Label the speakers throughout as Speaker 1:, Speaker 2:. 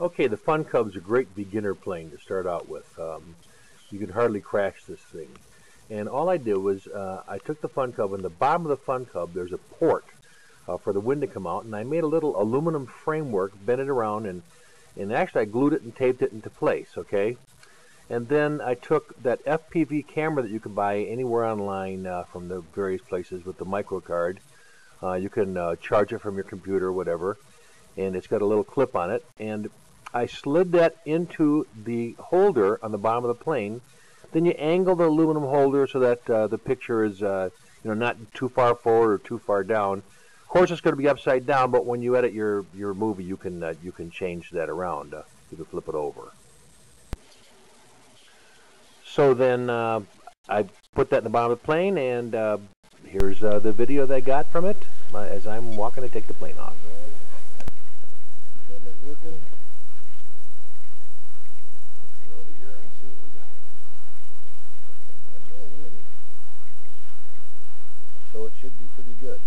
Speaker 1: Okay, the Fun Cub's a great beginner plane to start out with. Um, you could hardly crash this thing. And all I did was uh, I took the Fun Cub, and the bottom of the Fun Cub, there's a port uh, for the wind to come out, and I made a little aluminum framework, bent it around, and, and actually I glued it and taped it into place, okay? And then I took that FPV camera that you can buy anywhere online uh, from the various places with the micro card. Uh, you can uh, charge it from your computer or whatever, and it's got a little clip on it. And I slid that into the holder on the bottom of the plane. Then you angle the aluminum holder so that uh, the picture is, uh, you know, not too far forward or too far down. Of course, it's going to be upside down, but when you edit your, your movie, you can uh, you can change that around. Uh, you can flip it over. So then uh, I put that in the bottom of the plane, and uh, here's the video that I got from it as I'm walking to take the plane off.
Speaker 2: Camera's working. Go over here and see what we got. Got no wind. So it should be pretty good.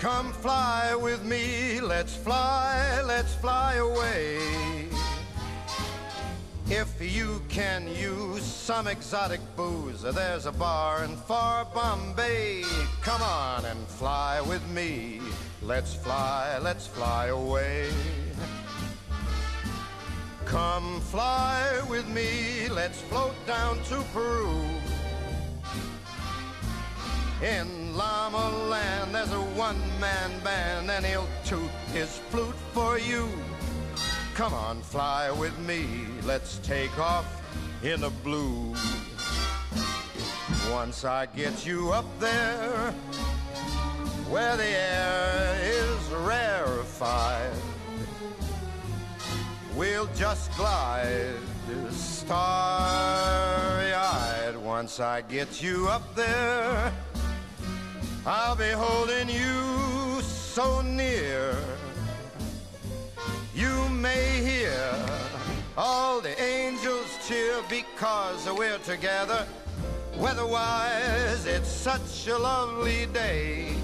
Speaker 3: Come fly with me, let's fly, let's fly away. If you can use some exotic booze, there's a bar in far Bombay. Come on and fly with me. Let's fly, let's fly away. Come fly with me, let's float down to Peru. In Llama Land, there's a one-man band, and he'll toot his flute for you. Come on, fly with me, let's take off in the blue. Once I get you up there, where the air is rarefied, we'll just glide starry-eyed. Once I get you up there, I'll be holding you so near. You may hear all the angels cheer because we're together. Weatherwise, it's such a lovely day.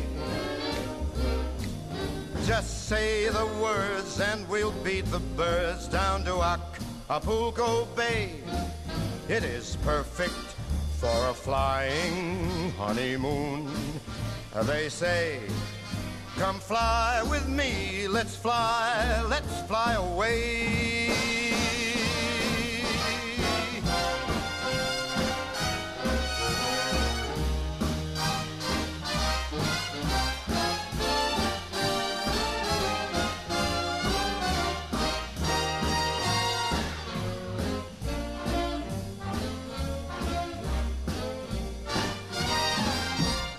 Speaker 3: Just say the words and we'll beat the birds down to Acapulco Bay. It is perfect for a flying honeymoon. They say, come fly with me, let's fly, let's fly away.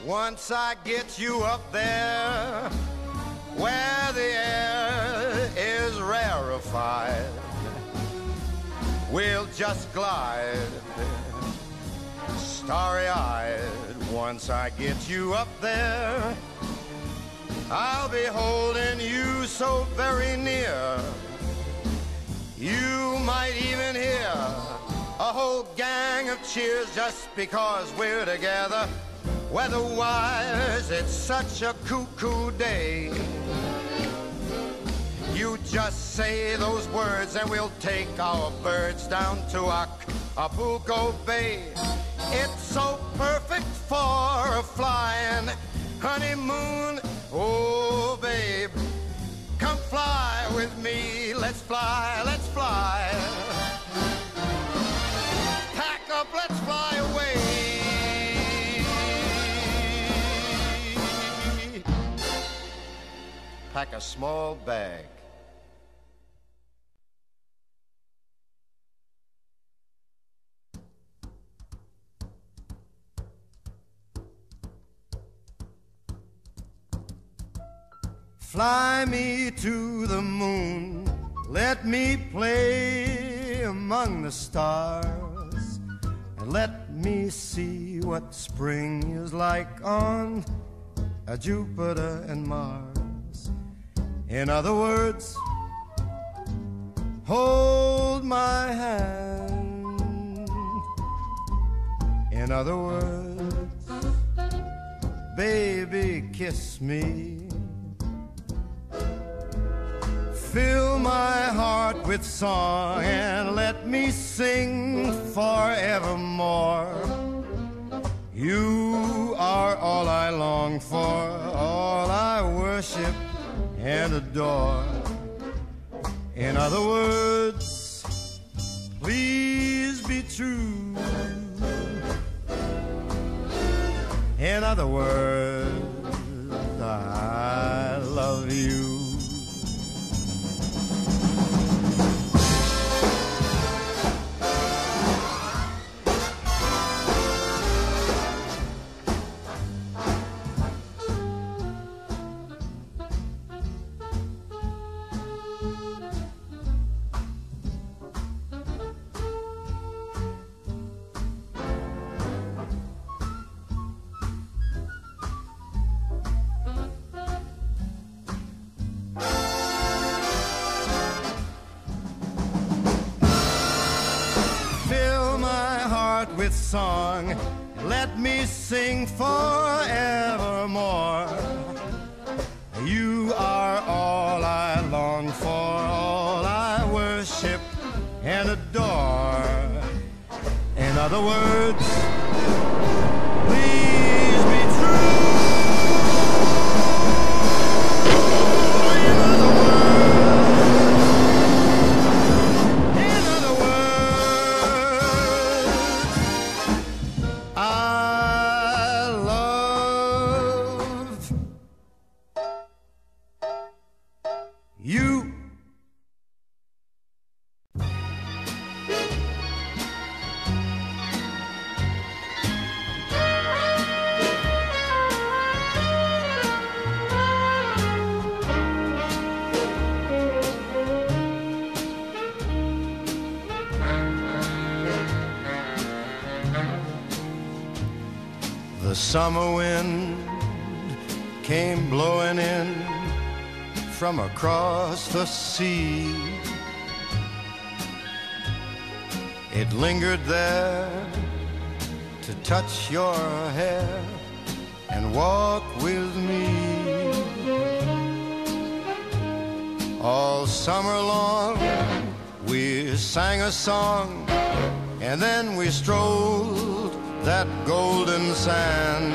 Speaker 3: Once I get you up there where the air is rarefied, we'll just glide starry-eyed. Once I get you up there, I'll be holding you so very near. You might even hear a whole gang of cheers just because we're together. Weatherwise, it's such a cuckoo day. You just say those words and we'll take our birds down to Acapulco Bay. It's so perfect for a flying honeymoon. Oh, babe, come fly with me. Let's fly, let's fly. Pack a small bag. Fly me to the moon, let me play among the stars, and let me see what spring is like on a Jupiter and Mars. In other words, hold my hand. In other words, baby, kiss me. Fill my heart with song and let me sing forevermore. You are all I long for, all I worship and adore. In other words, please be true. In other words, song, let me sing forevermore. You are all I long for, all I worship and adore. In other words, please The summer wind came blowing in from across the sea. It lingered there to touch your hair and walk with me. All summer long, we sang a song and then we strolled that golden sand.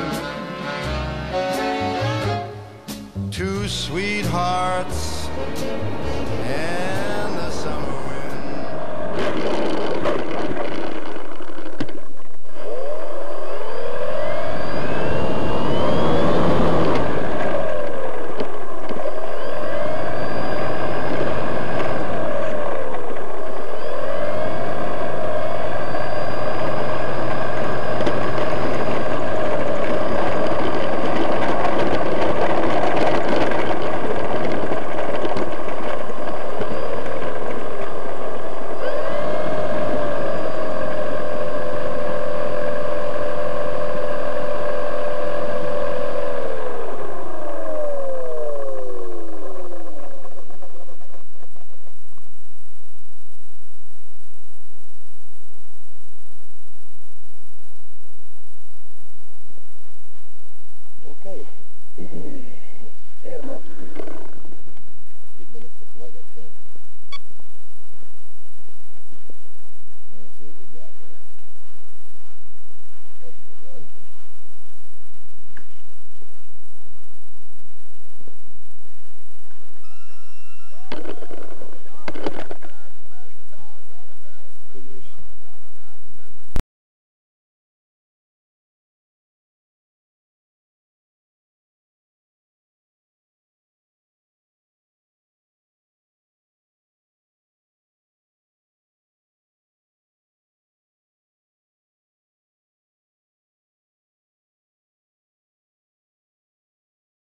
Speaker 3: Two sweethearts.